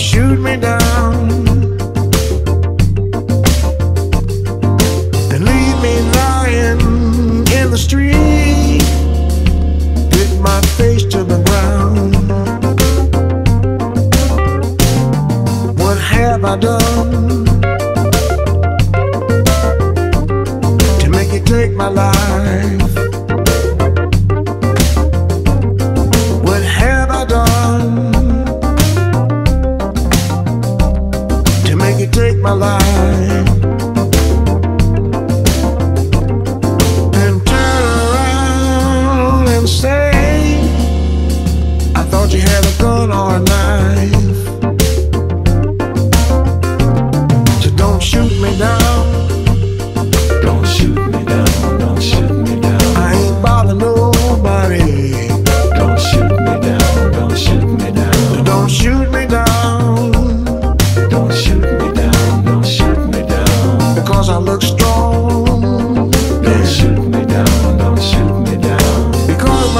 shoot me down. And leave me lying in the street. With my face to the ground. What have I done To make you take my life?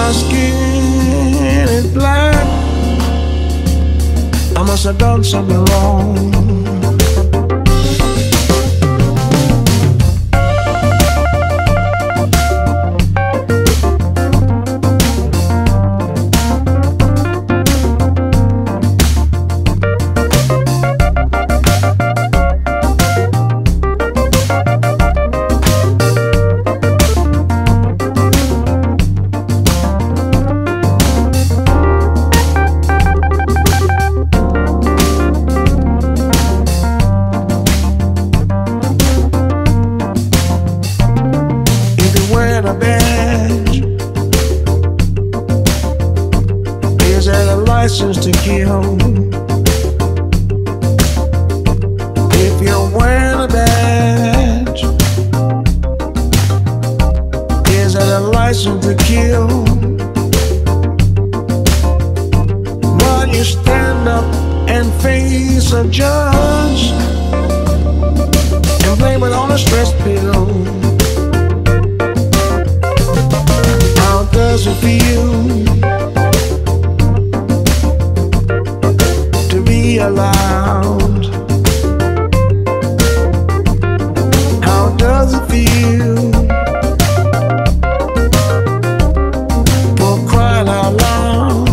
my skin is black. I must have done something wrong lessons to give. If you're wearing a badge, is that a license to kill? Will you stand up and face a judge and blame it on a stress pill? allowed. How does it feel? For crying out loud.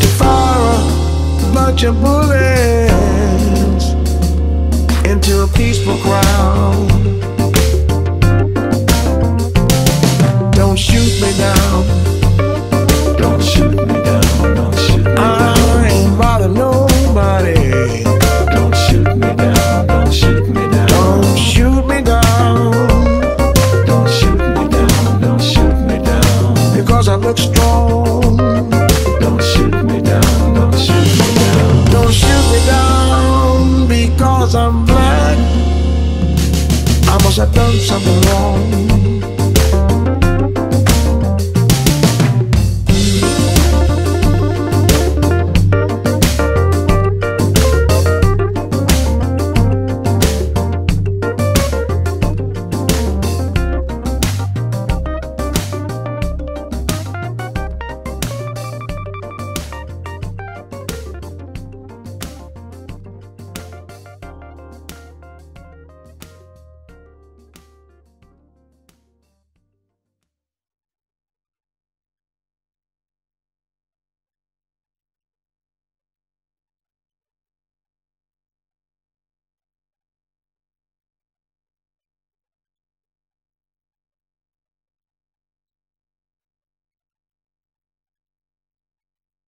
To fire a bunch of bullets into a peaceful crowd. Cause I've done something wrong